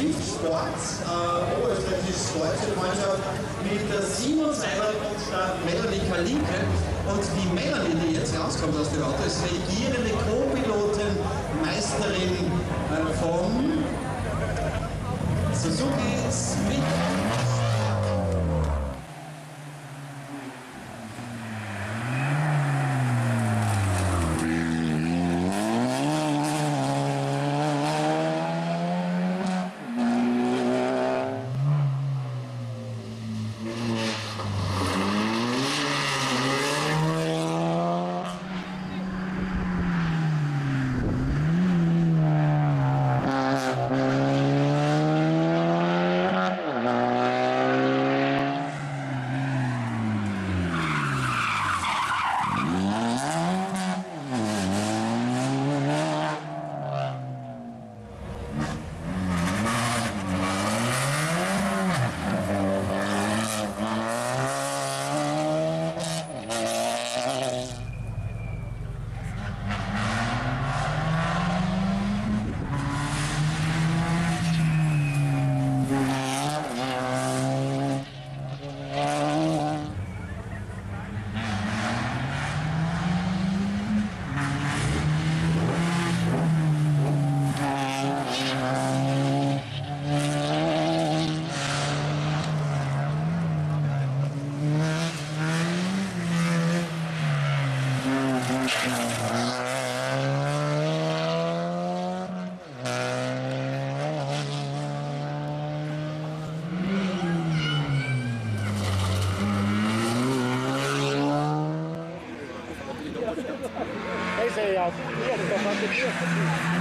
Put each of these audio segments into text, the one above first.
Swift Sport, äh, oberösterreichische deutsche Freundschaft mit der Simon Seiler und der Melanie Kalinke. Und die Melanie, die jetzt rauskommt aus dem Auto, ist regierende Co-Pilotin, Meisterin äh, von Suzuki Swift. Yeah.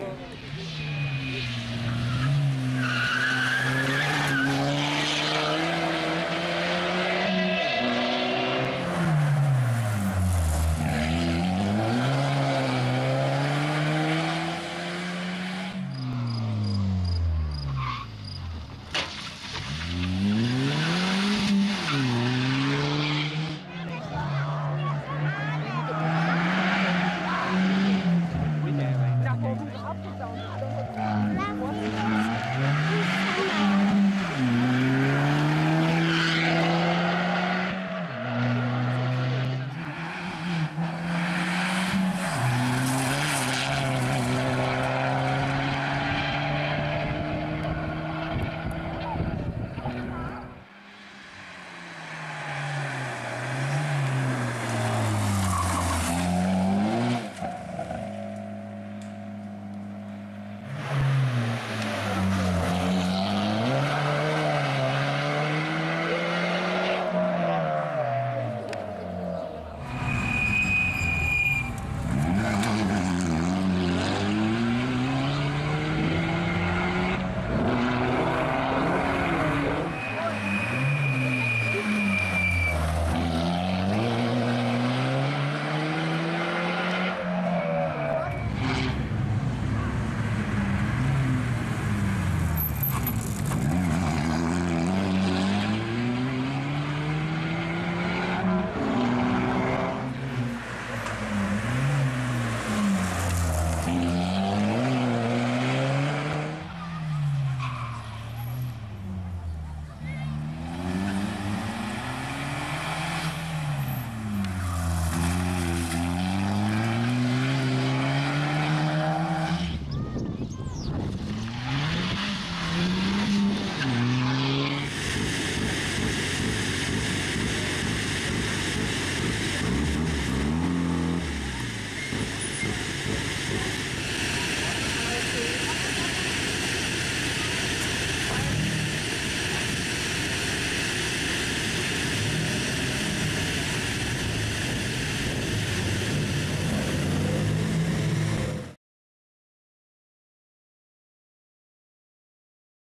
Yeah.